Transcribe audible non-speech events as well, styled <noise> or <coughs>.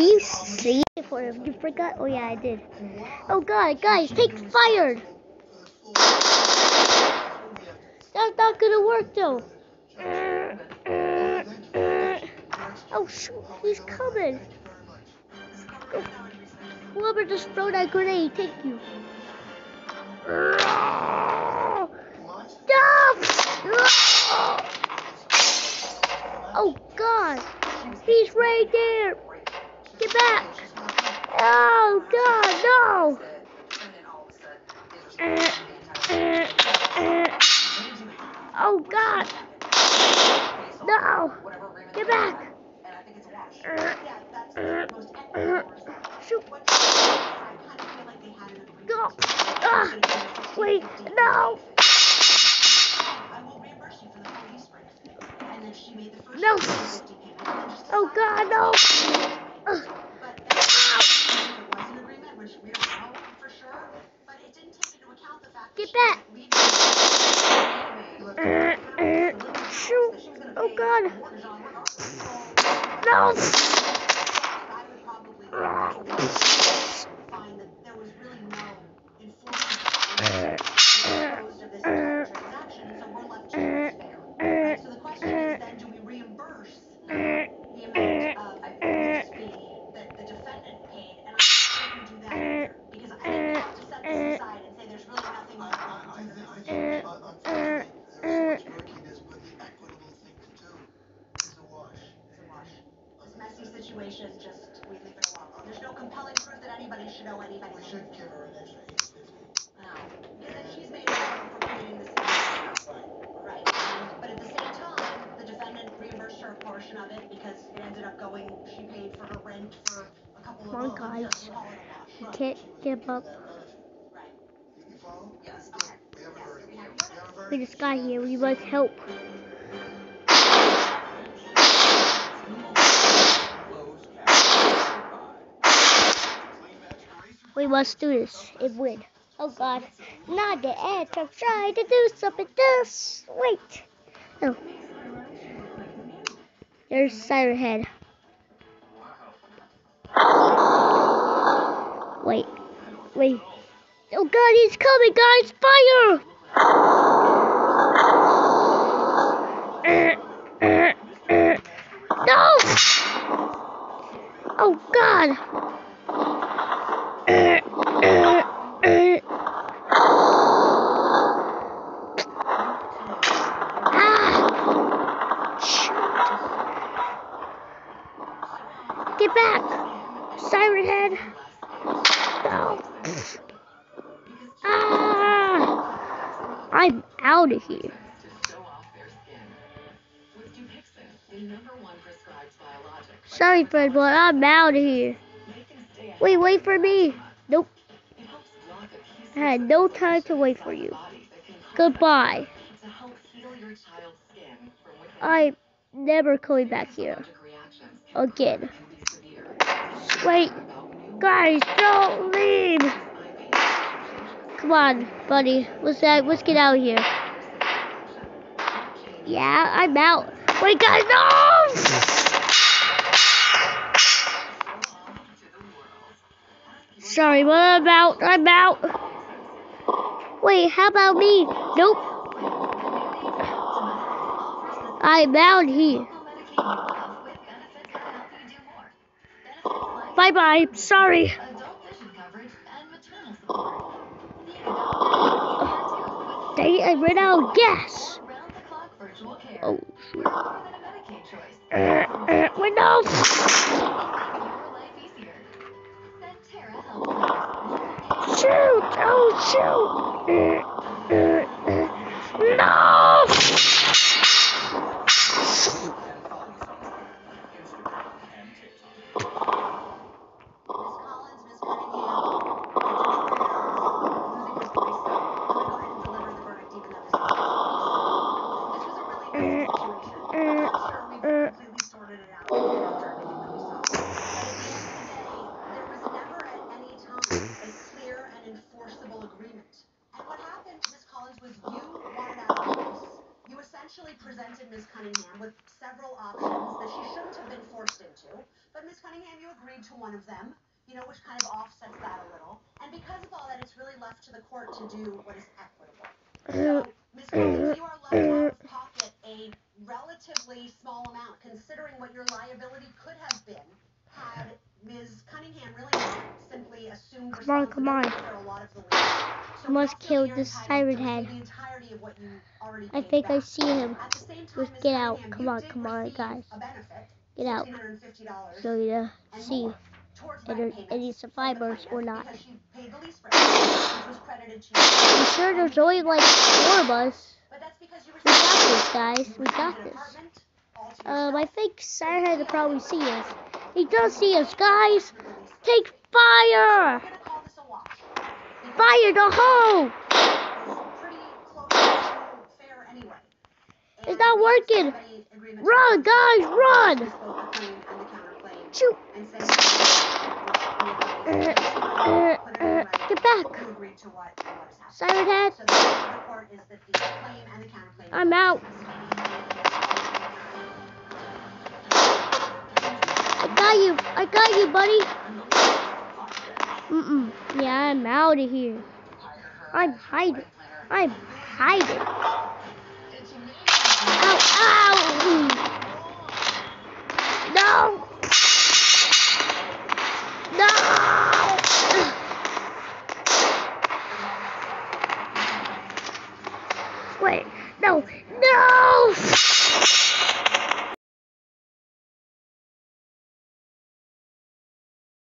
You see for him? You forgot? Oh yeah, I did. Oh god, guys, take fire! That's not gonna work though. Oh shoot, he's coming. Whoever just throw that grenade, take you. Stop! Oh god, he's right there. Get back. Oh god, no. Uh, uh, uh. Oh god. No. Get back. Shoot. Go. Ah. Wait. No. No. Oh God, no. Get back. Uh, uh, shoot. Oh God. No. Situation, just we leave it alone. Oh, there's no compelling proof that anybody should owe anybody. We should give her an extra eight fifty. No, because then she's made a for creating this situation. Right, but at the same time, the defendant reimbursed her a portion of it because it ended up going, she paid for her rent for a couple of Come on, months. guys. Call it a You wash. can't give up. Right, You follow? yes, okay. We have a Yes, verdict. we have- We have a. We just got here. We must help. We must do this and win. Oh God, not the ants are trying to do something. This wait. Oh, there's Siren Head. Wait, wait. Oh God, he's coming, guys! Fire! <coughs> No! Oh God! Get back! Siren Head! No. Ah! I'm out of here. Sorry, Fred, but I'm out of here. Wait, wait for me. Nope. I had no time to wait for you. Goodbye. I'm never coming back here again. Wait, guys, don't leave. Come on, buddy. Let's uh, let's get out of here. Yeah, I'm out. Wait, guys, no! Sorry, but I'm out. I'm out. Wait, how about me? Nope. I'm out here. Bye bye. Sorry. Dang I ran out of gas. Oh, shoot. Uh, uh, wait, no. Uh, uh, uh, no! Miss Collins, Miss Cunningham. Losing his voice, so I'm gonna go ahead and deliver the verdict even though this was This was a really bad situation. I'm sure we've completely sorted it out after everything that we saw. But at the end of the day, there was never at any time a clear and enforceable agreement. And what happened, Miss Collins, was you wanted out of the house. Essentially presented Miss Cunningham with several options that she shouldn't have been forced into. But Miss Cunningham, you agreed to one of them, you know, which kind of offsets that a little. And because of all that, it's really left to the court to do what is equitable. So, Miss Collins, mm. you are left out of mm. pocket a relatively small amount, considering what your liability could have been had Ms. Cunningham really simply assumed Come on, come on. responsibility for a lot of the must kill this siren head. The I think I see him. The get out. Come on, come on, guys. Get out. So you and see any survivors or not. the. I'm sure there's only like four of us. We got this, guys. We got this. Um, I think Siren to probably see us. He does see us, guys. The. Take fire! we're gonna call this a wash. Because Fire the hole! it's not working. Run, guys, run! Shoot! get back! Siren head. I'm out. I got you. I got you, buddy. Mm-mm. Yeah, I'm out of here. I'm hiding. I'm hiding. Ow, ow! No! No! Wait, no, no!